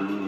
Amen.